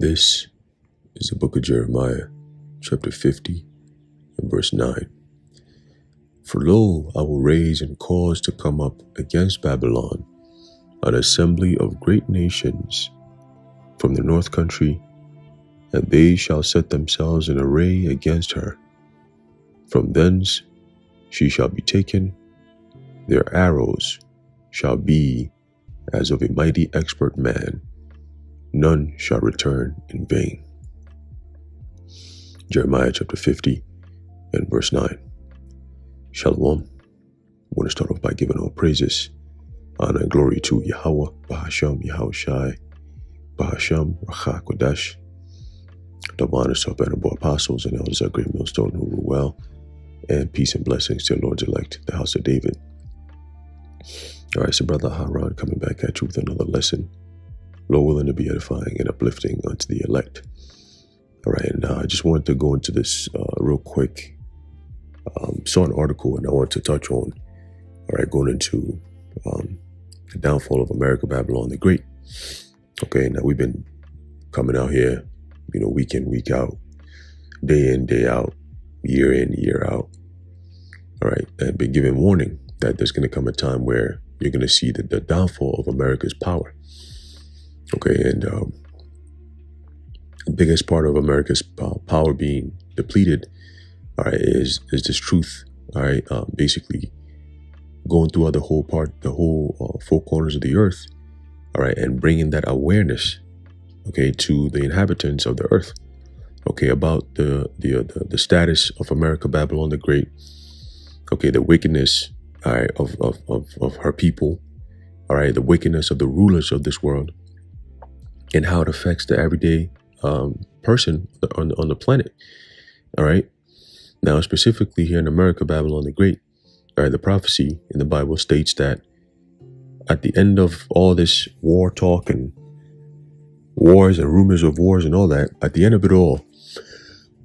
This is the book of Jeremiah, chapter 50, and verse 9. For lo, I will raise and cause to come up against Babylon an assembly of great nations from the north country, and they shall set themselves in array against her. From thence she shall be taken, their arrows shall be as of a mighty expert man none shall return in vain. Jeremiah chapter 50 and verse 9. Shalom. I want to start off by giving all praises, honor, and glory to Yahweh, Bahasham, YAHAWASHI, Bahasham, Racha, Kodesh, the honors our venerable apostles and elders of great millstone who rule well, and peace and blessings to the Lord's elect, the house of David. All right, so Brother Haran coming back at you with another lesson Lord willing to be edifying and uplifting unto the elect. All right, and uh, I just wanted to go into this uh, real quick. Um, saw an article and I want to touch on, all right, going into um, the downfall of America, Babylon the Great. Okay, now we've been coming out here, you know, week in, week out, day in, day out, year in, year out. All right, and been given warning that there's going to come a time where you're going to see the, the downfall of America's power. Okay, and um, the biggest part of America's power being depleted, all right, is is this truth, all right, um, basically going throughout the whole part, the whole uh, four corners of the earth, all right, and bringing that awareness, okay, to the inhabitants of the earth, okay, about the the uh, the, the status of America, Babylon the Great, okay, the wickedness, all right, of of of, of her people, all right, the wickedness of the rulers of this world, and how it affects the everyday um, person on, on the planet. All right. Now, specifically here in America, Babylon the Great, all right, the prophecy in the Bible states that at the end of all this war talk and wars and rumors of wars and all that, at the end of it all,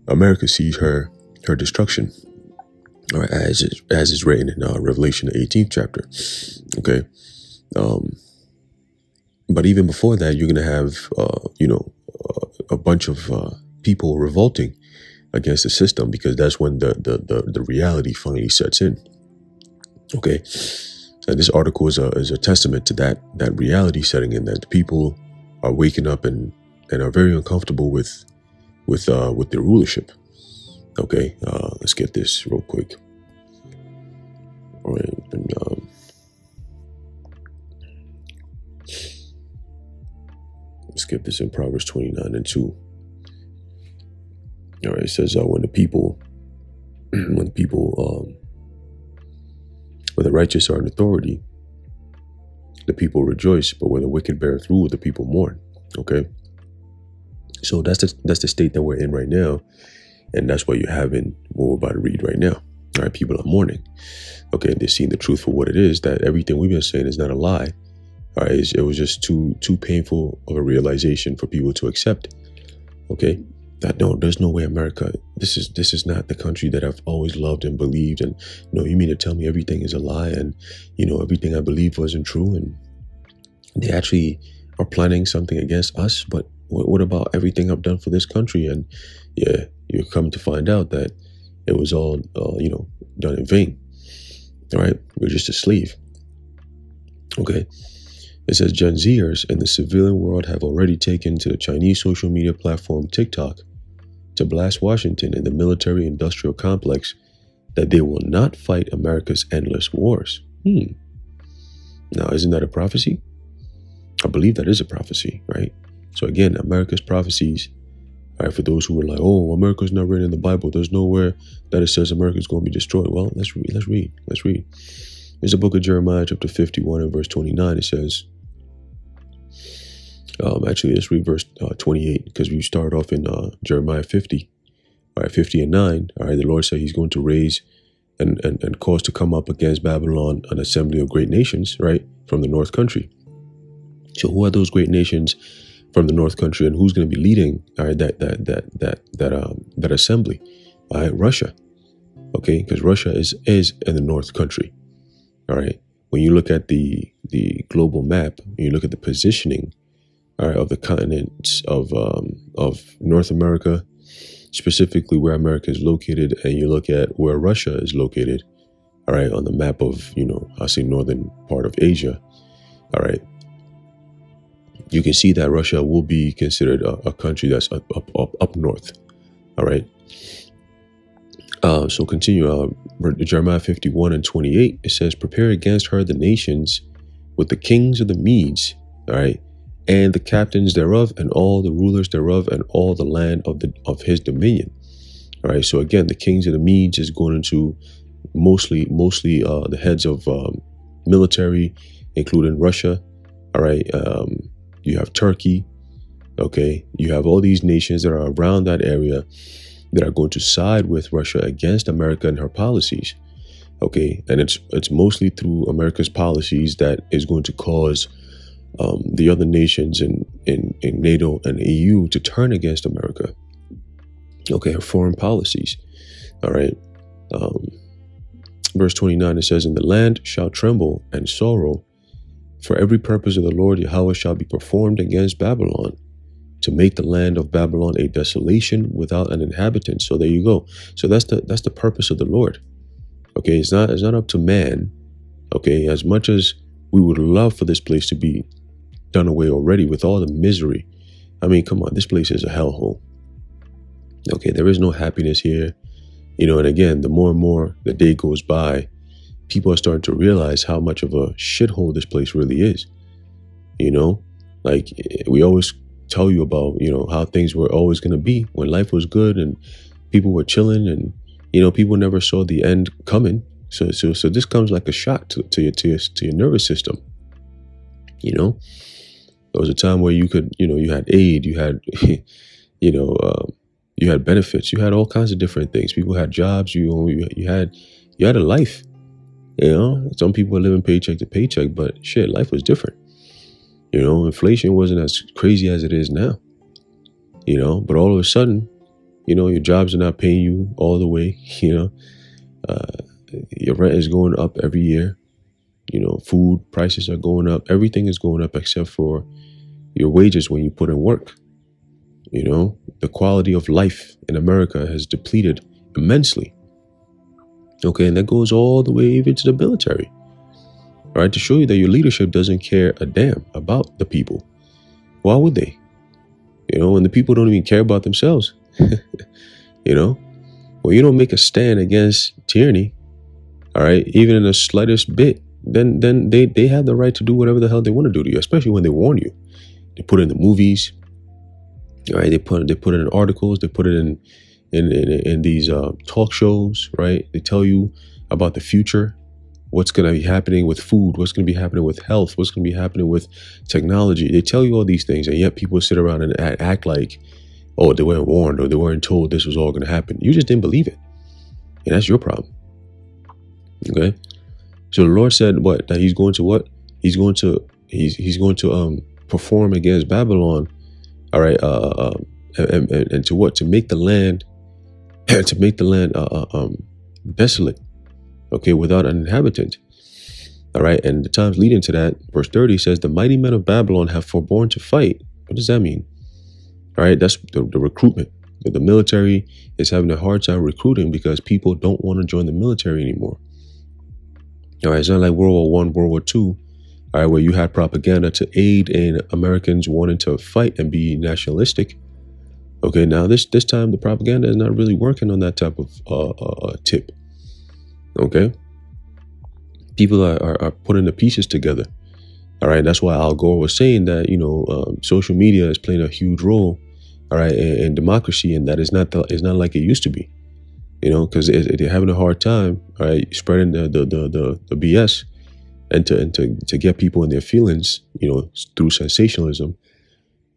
America sees her her destruction. All right, as is, as is written in uh, Revelation, the 18th chapter. Okay. Um, but even before that, you're going to have, uh, you know, a bunch of uh, people revolting against the system because that's when the, the, the, the reality finally sets in. Okay. And this article is a, is a testament to that, that reality setting in that people are waking up and, and are very uncomfortable with, with, uh, with their rulership. Okay. Uh, let's get this real quick. All right. Skip this in Proverbs 29 and 2. All right, it says, uh, when the people, when the people, um, when the righteous are in authority, the people rejoice, but when the wicked bear through, the people mourn. Okay. So that's the, that's the state that we're in right now. And that's what you're having what we're about to read right now. All right, people are mourning. Okay, they're seeing the truth for what it is, that everything we've been saying is not a lie. Right, it was just too too painful of a realization for people to accept. Okay, that no, there's no way America. This is this is not the country that I've always loved and believed. And no, you mean to tell me everything is a lie, and you know everything I believed wasn't true, and they actually are planning something against us. But what, what about everything I've done for this country? And yeah, you come to find out that it was all uh, you know done in vain. All right, we're just a slave. Okay. It says Gen Zers in the civilian world have already taken to the Chinese social media platform TikTok to blast Washington and the military industrial complex that they will not fight America's endless wars. Hmm. Now, isn't that a prophecy? I believe that is a prophecy, right? So again, America's prophecies, all right, for those who were like, oh, America's not written in the Bible. There's nowhere that it says America's going to be destroyed. Well, let's read. Let's read. Let's read. There's the book of Jeremiah, chapter 51 and verse 29. It says, um, actually, let's read verse uh, 28 because we start off in uh, Jeremiah 50. All right, 50 and 9. All right, the Lord said he's going to raise and, and, and cause to come up against Babylon an assembly of great nations, right, from the north country. So, who are those great nations from the north country, and who's going to be leading? All right, that that that that that um that assembly, all right, Russia, okay, because Russia is is in the north country, all right. When you look at the the global map, you look at the positioning all right, of the continents of um, of North America, specifically where America is located, and you look at where Russia is located, all right, on the map of, you know, I say northern part of Asia, all right, you can see that Russia will be considered a, a country that's up, up, up, up north, all right. Uh, so continue, uh, Jeremiah 51 and 28, it says, Prepare against her the nations with the kings of the Medes, all right, and the captains thereof, and all the rulers thereof, and all the land of the of his dominion. All right. So again, the kings of the Medes is going into mostly mostly uh, the heads of um, military, including Russia. All right. Um, you have Turkey. Okay. You have all these nations that are around that area that are going to side with Russia against America and her policies. Okay, and it's it's mostly through America's policies that is going to cause um, the other nations in, in, in NATO and EU to turn against America. Okay, her foreign policies. All right. Um, verse 29, it says, And the land shall tremble and sorrow, for every purpose of the Lord Yahweh shall be performed against Babylon, to make the land of Babylon a desolation without an inhabitant. So there you go. So that's the that's the purpose of the Lord. Okay, it's not it's not up to man. Okay, as much as we would love for this place to be done away already with all the misery. I mean, come on, this place is a hellhole. Okay, there is no happiness here. You know, and again, the more and more the day goes by, people are starting to realize how much of a shithole this place really is. You know, like eh, we always tell you about, you know, how things were always going to be when life was good and people were chilling and, you know, people never saw the end coming. So, so, so this comes like a shock to, to your, to your, to your nervous system, you know? There was a time where you could, you know, you had aid, you had, you know, um, you had benefits, you had all kinds of different things. People had jobs, you you, you had you had a life. You know, some people were living paycheck to paycheck, but shit, life was different. You know, inflation wasn't as crazy as it is now. You know, but all of a sudden, you know, your jobs are not paying you all the way. You know, uh, your rent is going up every year. You know, food prices are going up. Everything is going up except for your wages when you put in work. You know, the quality of life in America has depleted immensely. Okay, and that goes all the way even to the military. All right, to show you that your leadership doesn't care a damn about the people. Why would they? You know, and the people don't even care about themselves. you know, when you don't make a stand against tyranny, all right, even in the slightest bit, then then they they have the right to do whatever the hell they want to do to you, especially when they warn you. They put it in the movies, right? They put they put it in articles. They put it in in in, in these uh, talk shows, right? They tell you about the future, what's going to be happening with food, what's going to be happening with health, what's going to be happening with technology. They tell you all these things, and yet people sit around and act like, oh, they weren't warned or they weren't told this was all going to happen. You just didn't believe it, and that's your problem. Okay, so the Lord said what that He's going to what He's going to He's He's going to um perform against Babylon. All right, uh, uh, um, and, and, and, to what? To make the land, and to make the land uh, uh, um, desolate. Okay, without an inhabitant. All right, and the times leading to that, verse 30 says, The mighty men of Babylon have forborne to fight. What does that mean? All right, that's the, the recruitment. The military is having a hard time recruiting because people don't want to join the military anymore. All right, it's not like World War One, World War Two, all right, where you had propaganda to aid in Americans wanting to fight and be nationalistic. Okay, now this this time the propaganda is not really working on that type of uh, uh, uh, tip. Okay, people are, are, are, putting the pieces together. All right, that's why Al Gore was saying that you know um, social media is playing a huge role. All right, in, in democracy, and that is not the, it's not like it used to be. You know, because they're having a hard time, all right, spreading the the the, the, the BS and to and to, to get people in their feelings, you know, through sensationalism,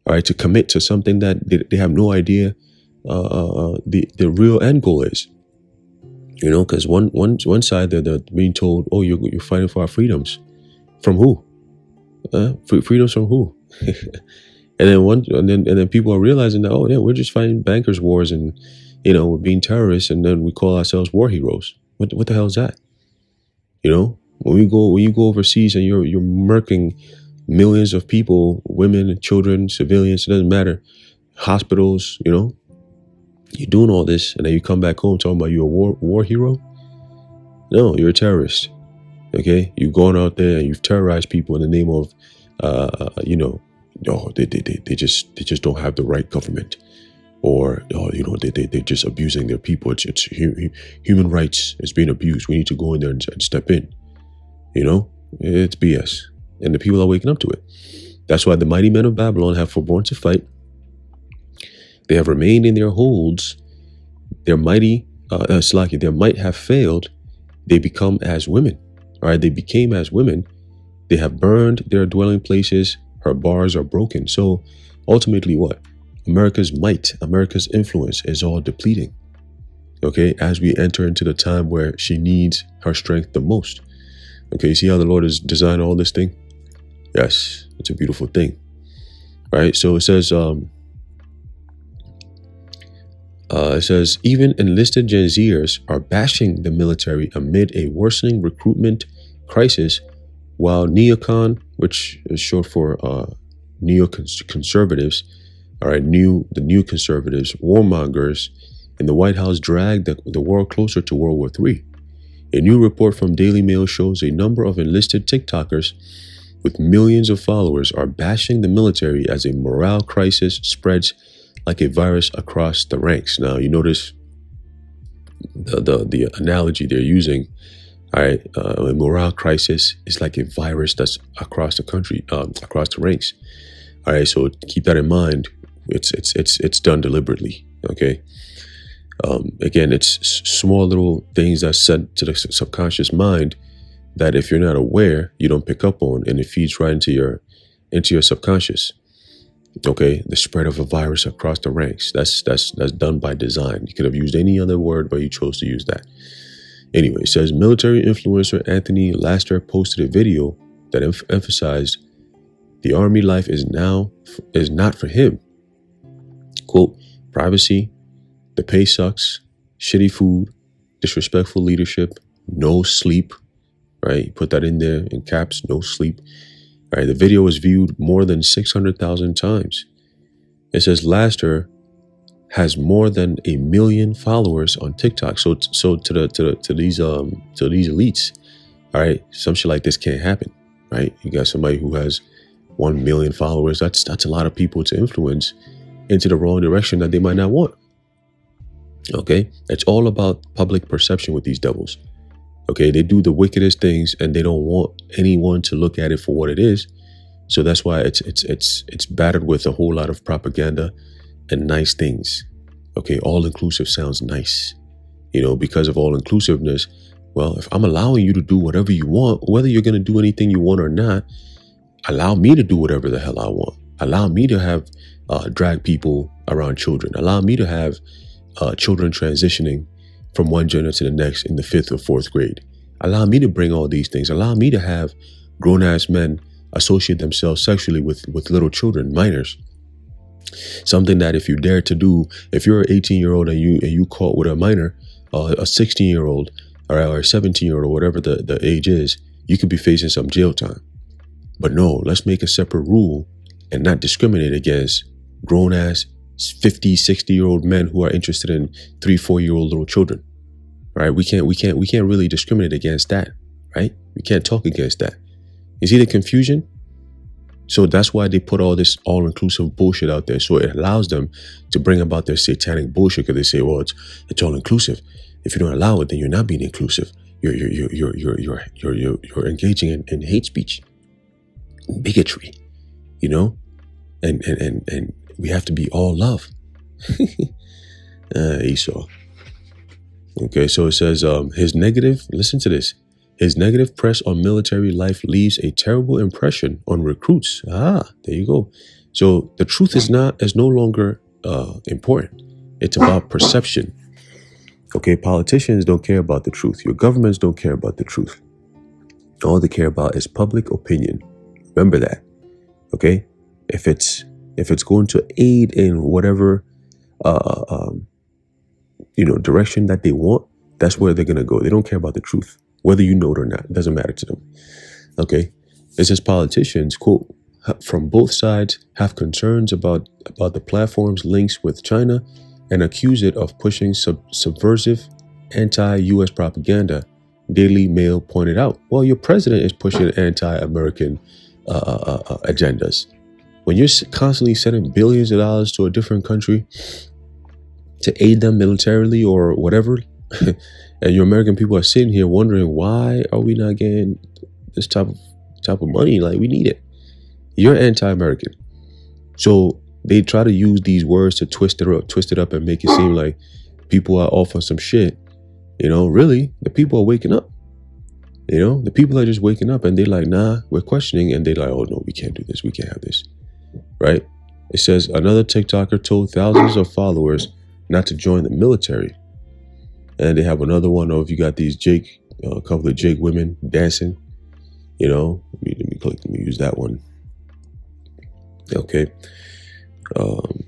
all right, to commit to something that they, they have no idea uh, uh, uh the the real end goal is. You know, because one one one side they're, they're being told, "Oh, you're you're fighting for our freedoms," from who? Uh, freedoms from who? and then one and then and then people are realizing that oh yeah, we're just fighting bankers wars and you know we're being terrorists and then we call ourselves war heroes. What what the hell is that? You know, when we go when you go overseas and you're you're murking millions of people, women, children, civilians, it doesn't matter. hospitals, you know. You're doing all this, and then you come back home talking about you're a war war hero. No, you're a terrorist. Okay, you've gone out there and you've terrorized people in the name of, uh, you know, oh, they, they, they, they just they just don't have the right government, or oh, you know, they they they're just abusing their people. It's it's human rights is being abused. We need to go in there and, and step in. You know, it's BS, and the people are waking up to it. That's why the mighty men of Babylon have forborne to fight they have remained in their holds. Their mighty, uh, uh Slaki, their might have failed. They become as women. right? they became as women. They have burned their dwelling places. Her bars are broken. So ultimately, what? America's might, America's influence is all depleting. Okay, as we enter into the time where she needs her strength the most. Okay, you see how the Lord has designed all this thing? Yes, it's a beautiful thing. Right? so it says, um, uh, it says even enlisted Gen Zers are bashing the military amid a worsening recruitment crisis, while neocon, which is short for uh, neoconservatives, all right, new the new conservatives, warmongers in the White House dragged the, the world closer to World War III. A new report from Daily Mail shows a number of enlisted TikTokers with millions of followers are bashing the military as a morale crisis spreads like a virus across the ranks. Now, you notice the, the, the analogy they're using, all right, uh, a morale crisis is like a virus that's across the country, um, across the ranks. All right, so keep that in mind. It's it's it's it's done deliberately. Okay. Um, again, it's small little things that sent to the subconscious mind that if you're not aware, you don't pick up on, and it feeds right into your into your subconscious. Okay, the spread of a virus across the ranks. That's that's that's done by design. You could have used any other word, but you chose to use that. Anyway, it says military influencer Anthony Laster posted a video that em- emphasized the army life is now is not for him. Quote: privacy, the pay sucks, shitty food, disrespectful leadership, no sleep. Right, put that in there in caps. No sleep Right, the video was viewed more than 600,000 times. It says Laster has more than a million followers on TikTok. So so to the to the, to these um to these elites, all right, some shit like this can't happen, right? You got somebody who has one million followers. That's that's a lot of people to influence into the wrong direction that they might not want. Okay, it's all about public perception with these devils. Okay, they do the wickedest things and they don't want anyone to look at it for what it is. So that's why it's it's it's it's battered with a whole lot of propaganda and nice things. Okay, all inclusive sounds nice. You know, because of all inclusiveness, well, if I'm allowing you to do whatever you want, whether you're going to do anything you want or not, allow me to do whatever the hell I want. Allow me to have uh, drag people around children. Allow me to have uh, children transitioning from one gender to the next in the fifth or fourth grade. Allow me to bring all these things. Allow me to have grown ass men associate themselves sexually with, with little children, minors. Something that if you dare to do, if you're an 18 year old and you and you caught with a minor, uh, a 16 year old or, or a 17 year old or whatever the, the age is, you could be facing some jail time. But no, let's make a separate rule and not discriminate against grown ass 50, 60 year old men who are interested in three, four year old little children. Right? We can't, we can't, we can't really discriminate against that. Right? We can't talk against that. You see the confusion? So that's why they put all this all inclusive bullshit out there. So it allows them to bring about their satanic bullshit because they say, well, it's, it's all inclusive. If you don't allow it, then you're not being inclusive. You're, you're, you're, you're, you're, you're, you're, you're, you're engaging in, in hate speech, bigotry, you know? And, and, and, and we have to be all love. uh, Esau. Okay, so it says um, his negative, listen to this. His negative press on military life leaves a terrible impression on recruits. Ah, there you go. So the truth is not is no longer uh, important. It's about perception. Okay, politicians don't care about the truth. Your governments don't care about the truth. All they care about is public opinion. Remember that. Okay, if it's if it's going to aid in whatever uh, um, you know direction that they want, that's where they're gonna go. They don't care about the truth, whether you know it or not. It doesn't matter to them. Okay, it says politicians quote from both sides have concerns about, about the platform's links with China and accuse it of pushing sub- subversive anti US propaganda, Daily Mail pointed out. Well, your president is pushing anti American uh, uh, uh, uh, agendas. When you're constantly sending billions of dollars to a different country to aid them militarily or whatever, and your American people are sitting here wondering why are we not getting this type of type of money? Like we need it. You're anti-American, so they try to use these words to twist it up, twist it up, and make it seem like people are off on some shit. You know, really, the people are waking up. You know, the people are just waking up and they're like, nah, we're questioning. And they're like, oh, no, we can't do this. We can't have this. Right? It says another TikToker told thousands of followers not to join the military. And they have another one of you got these Jake, uh, a couple of Jake women dancing. You know, let me, let me click, let me use that one. Okay. Um,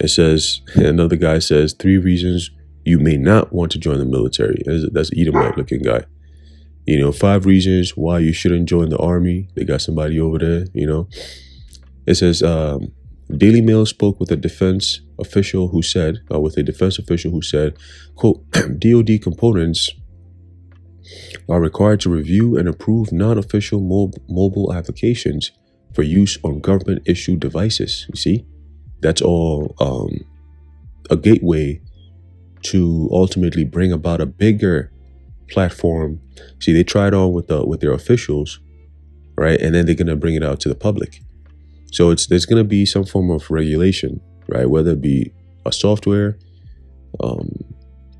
it says, another guy says, three reasons you may not want to join the military. That's, an Edomite looking guy. You know, five reasons why you shouldn't join the army. They got somebody over there, you know. It says, um, Daily Mail spoke with a defense official who said, uh, with a defense official who said, quote, DOD components are required to review and approve non-official mob- mobile applications for use on government issued devices. You see, that's all um, a gateway to ultimately bring about a bigger platform. See, they tried on with the with their officials, right, and then they're gonna bring it out to the public. So it's there's gonna be some form of regulation, right, whether it be a software, um,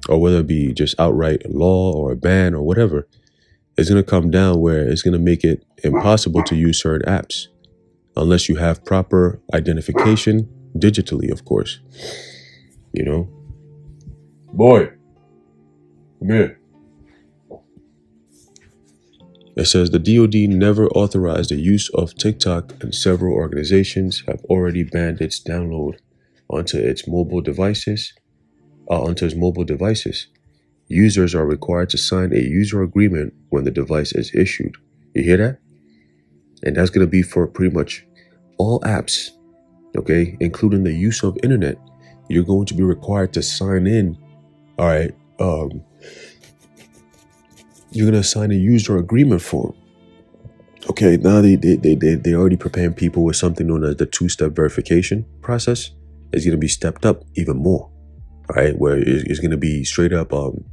or whether it be just outright law or a ban or whatever. It's gonna come down where it's gonna make it impossible to use certain apps unless you have proper identification digitally, of course. You know, boy, come here. It says the DoD never authorized the use of TikTok, and several organizations have already banned its download onto its mobile devices. Uh, onto its mobile devices, users are required to sign a user agreement when the device is issued. You hear that? And that's going to be for pretty much all apps, okay, including the use of internet. You're going to be required to sign in. All right. Um, you're going to sign a user agreement form. Okay, now they, they, they, they, they're already preparing people with something known as the two step verification process. It's going to be stepped up even more, right? Where it's going to be straight up um,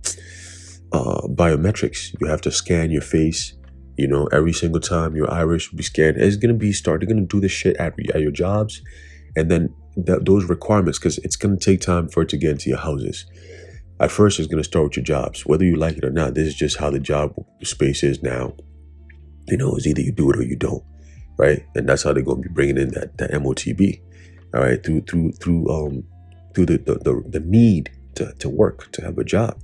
uh, biometrics. You have to scan your face, you know, every single time your iris will be scanned. It's going to be start. They're going to do this shit at, at your jobs. And then th- those requirements, because it's going to take time for it to get into your houses at first it's going to start with your jobs. Whether you like it or not this is just how the job space is now. You know it's either you do it or you don't right? And that's how they're going to be bringing in that that motb all right? Through through through um through the the, the, the need to, to work to have a job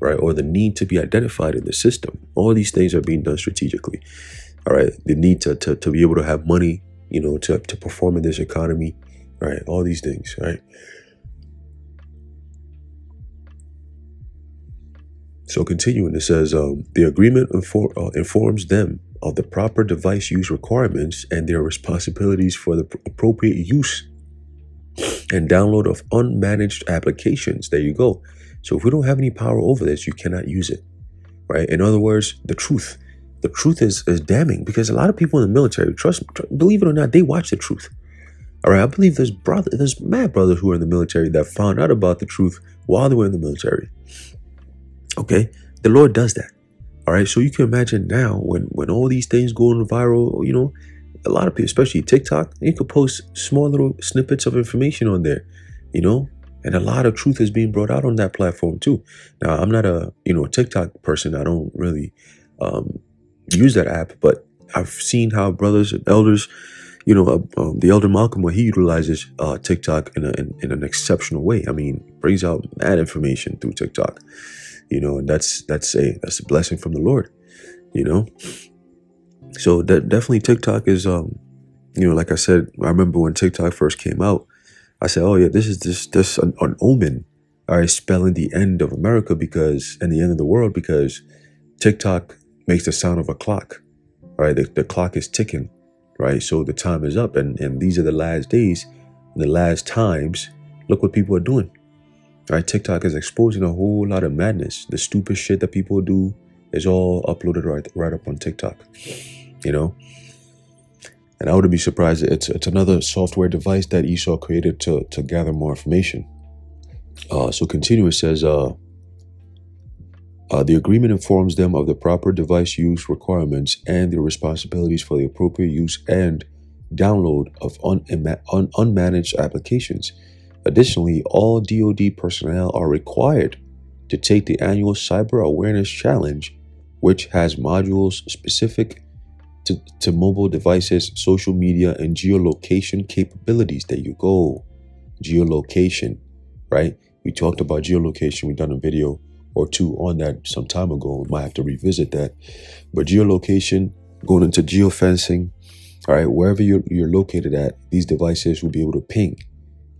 right? Or the need to be identified in the system. All these things are being done strategically all right? The need to, to, to be able to have money you know to, to perform in this economy right? All these things right So continuing, it says um, the agreement infor- uh, informs them of the proper device use requirements and their responsibilities for the pr- appropriate use and download of unmanaged applications. There you go. So if we don't have any power over this, you cannot use it, right? In other words, the truth. The truth is is damning because a lot of people in the military, trust, trust believe it or not, they watch the truth. All right, I believe there's brother, there's mad brothers who are in the military that found out about the truth while they were in the military. Okay, the Lord does that. All right, so you can imagine now when when all these things going viral, you know, a lot of people, especially TikTok, you could post small little snippets of information on there, you know, and a lot of truth is being brought out on that platform too. Now, I'm not a you know TikTok person. I don't really um, use that app, but I've seen how brothers and elders, you know, uh, um, the elder Malcolm, when he utilizes uh, TikTok in, a, in in an exceptional way. I mean, brings out mad information through TikTok you know, and that's that's a that's a blessing from the Lord, you know. So that definitely TikTok is um, you know, like I said, I remember when TikTok first came out, I said, oh yeah, this is this this an, an omen, all right, spelling the end of America because and the end of the world because TikTok makes the sound of a clock, right? the, the clock is ticking, right? So the time is up, and and these are the last days, the last times. Look what people are doing, right? TikTok is exposing a whole lot of madness. The stupid shit that people do is all uploaded right right up on TikTok, you know. And I wouldn't be surprised. It's it's another software device that Esau created to to gather more information. Uh, so continue. It says. Uh, uh, the agreement informs them of the proper device use requirements and their responsibilities for the appropriate use and download of un- un- unmanaged applications. Additionally, all DoD personnel are required to take the annual Cyber Awareness Challenge, which has modules specific to, to mobile devices, social media, and geolocation capabilities. There you go. Geolocation, right? We talked about geolocation. We've done a video or two on that some time ago. We might have to revisit that. But geolocation, going into geofencing, all right, wherever you're, you're located at, these devices will be able to ping,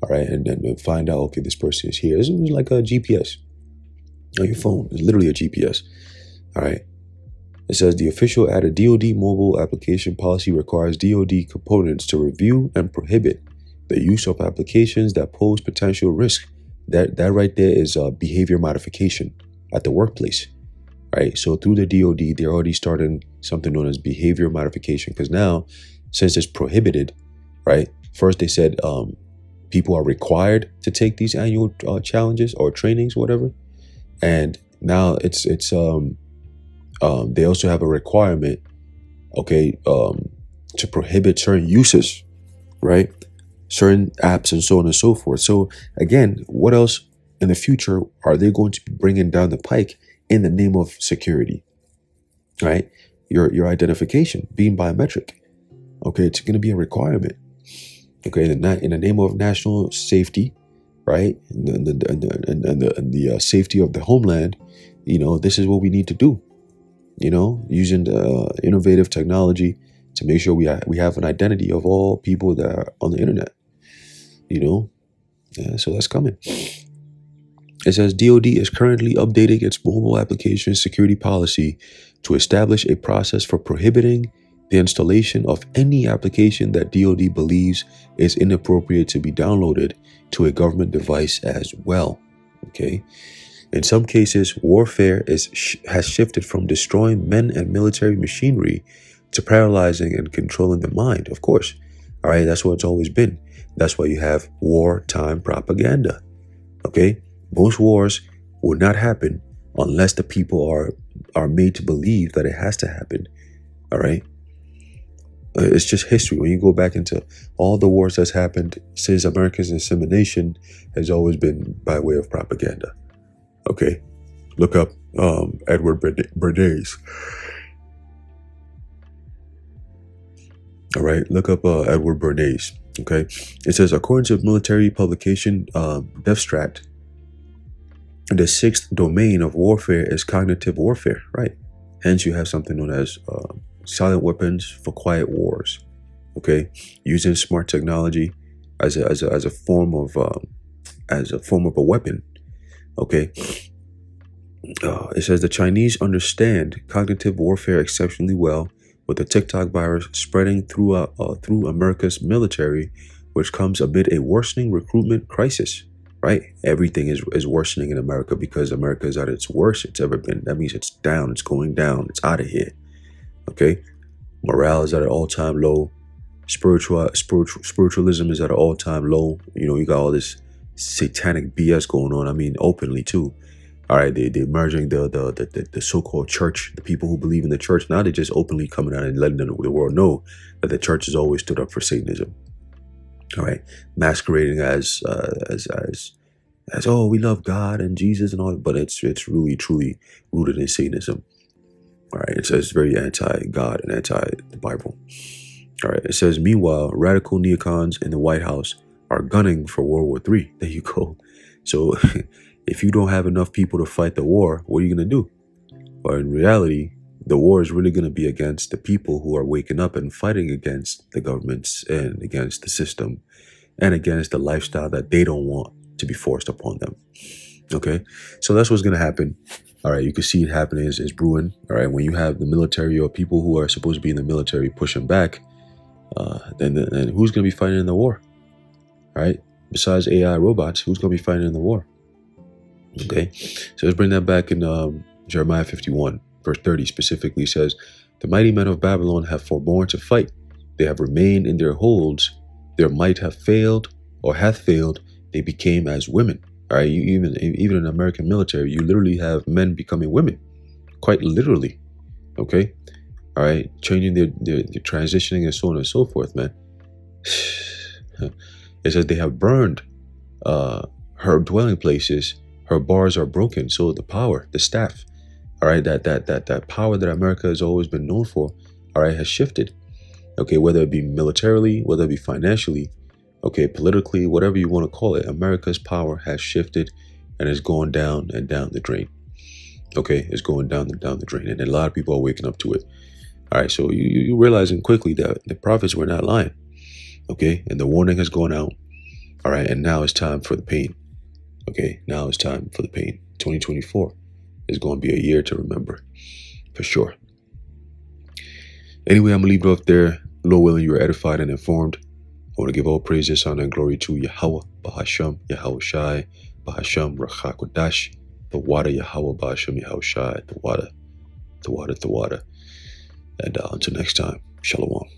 all right, and then find out, okay, this person is here. It's like a GPS on your phone. It's literally a GPS, all right. It says the official added DoD mobile application policy requires DoD components to review and prohibit the use of applications that pose potential risk that that right there is a behavior modification at the workplace, right? So through the DoD, they're already starting something known as behavior modification because now, since it's prohibited, right? First they said um, people are required to take these annual uh, challenges or trainings, whatever, and now it's it's um, um, they also have a requirement, okay, um, to prohibit certain uses, right? certain apps and so on and so forth. So again, what else in the future are they going to be bringing down the pike in the name of security? Right? Your your identification being biometric. Okay, it's going to be a requirement. Okay, in the, in the name of national safety, right, and the, and the, and the, and the uh, safety of the homeland, you know, this is what we need to do. You know, using the uh, innovative technology to make sure we ha- we have an identity of all people that are on the internet you know. Yeah, so that's coming. It says DoD is currently updating its mobile application security policy to establish a process for prohibiting the installation of any application that DoD believes is inappropriate to be downloaded to a government device as well. Okay. In some cases, warfare is has shifted from destroying men and military machinery to paralyzing and controlling the mind. Of course, all right, that's what it's always been. That's why you have wartime propaganda. Okay? Most wars will not happen unless the people are are made to believe that it has to happen. All right? Uh, it's just history. When you go back into all the wars that's happened since America's insemination has always been by way of propaganda. Okay? Look up um, Edward Bernays. All right, look up uh, Edward Bernays. Okay, it says according to military publication uh, DevStrat, the sixth domain of warfare is cognitive warfare. Right, hence you have something known as uh, silent weapons for quiet wars. Okay, using smart technology as a as a, as a form of um, as a form of a weapon. Okay. Uh, it says the Chinese understand cognitive warfare exceptionally well with the TikTok virus spreading through, uh, uh, through America's military, which comes amid a worsening recruitment crisis. Right? Everything is, is worsening in America because America is at its worst it's ever been. That means it's down, it's going down, it's out of here. Okay? Morale is at an all time low. Spiritual, spiritual spiritualism is at an all time low. You know, you got all this satanic BS going on. I mean, openly too all right, they, they're merging the, the, the, the, so-called church, the people who believe in the church. Now they're just openly coming out and letting the world know that the church has always stood up for Satanism. All right, masquerading as, uh, as, as, as, oh, we love God and Jesus and all, but it's, it's really, truly rooted in Satanism. All right, it says very anti-God and anti the Bible. All right, it says, meanwhile, radical neocons in the White House are gunning for World War III. There you go. So if you don't have enough people to fight the war, what are you going to do? But in reality, the war is really going to be against the people who are waking up and fighting against the governments and against the system and against the lifestyle that they don't want to be forced upon them. Okay, so that's what's going to happen. All right, you can see it happening is, is brewing. All right, when you have the military or people who are supposed to be in the military pushing back, Uh, then, then who's going to be fighting in the war? All right. Besides AI robots, who's going to be fighting in the war? Okay. So let's bring that back in um, Jeremiah 51, verse 30 specifically says, The mighty men of Babylon have forborne to fight. They have remained in their holds. Their might have failed or hath failed. They became as women. Right. You, even, even in American military, you literally have men becoming women, quite literally. Okay. All right. Changing their, their, their transitioning and so on and so forth, man. it says they have burned uh, her dwelling places her bars are broken. So the power, the staff, all right, that that that that power that America has always been known for, all right, has shifted. Okay, whether it be militarily, whether it be financially, okay, politically, whatever you want to call it, America's power has shifted and is going down and down the drain. Okay, it's going down and down the drain, and a lot of people are waking up to it. All right, so you you realizing quickly that the prophets were not lying. Okay, and the warning has gone out. All right, and now it's time for the pain. Okay, now it's time for the pain. 2024 is going to be a year to remember for sure. Anyway, I'm to leave it off there. Lord willing, you are edified and informed. I want to give all praises, honor, and glory to Yahweh, Bahasham, YAHAWASHI, Bahasham, Rachakodash, the water, Yahweh, Bahasham, YAHAWASHI, the water, the water, the water. And uh, until next time, Shalom.